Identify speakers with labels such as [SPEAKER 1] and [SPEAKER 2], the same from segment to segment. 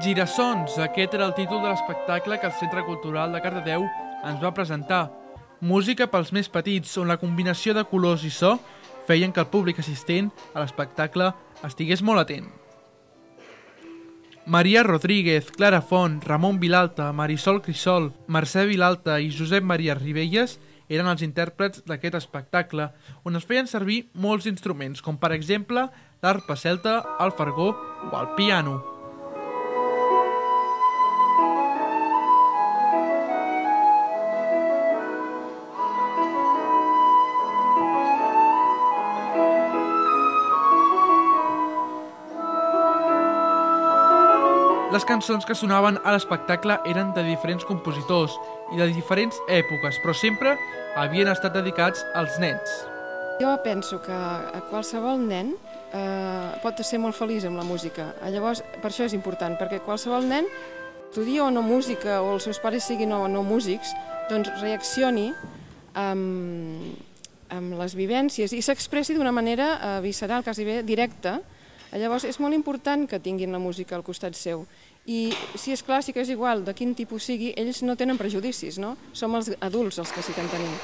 [SPEAKER 1] Girassons, aquest era el títol de l'espectacle que el Centre Cultural de Cardedeu ens va presentar. Música pels més petits, on la combinació de colors i so feien que el públic assistent a l'espectacle estigués molt atent. Maria Rodríguez, Clara Font, Ramon Vilalta, Marisol Crisol, Mercè Vilalta i Josep Maria Ribelles eren els intèrprets d'aquest espectacle, on es feien servir molts instruments, com per exemple l'arpa celta, el fargó o el piano. Les cançons que sonaven a l'espectacle eren de diferents compositors i de diferents èpoques, però sempre havien estat dedicats als nens.
[SPEAKER 2] Jo penso que qualsevol nen eh, pot ser molt feliç amb la música. Llavors, per això és important, perquè qualsevol nen, estudia o no música, o els seus pares siguin o no músics, doncs reaccioni amb, amb les vivències i s'expressi d'una manera eh, visceral, quasi bé directa, Llavors és molt important que tinguin la música al costat seu. I si és clàssica és igual, de quin tipus sigui, ells no tenen prejudicis, no? Som els adults els que sí que en tenim.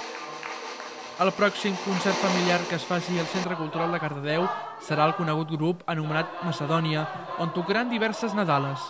[SPEAKER 1] El pròxim concert familiar que es faci al Centre Cultural de Cardedeu serà el conegut grup anomenat Macedònia, on tocaran diverses Nadales.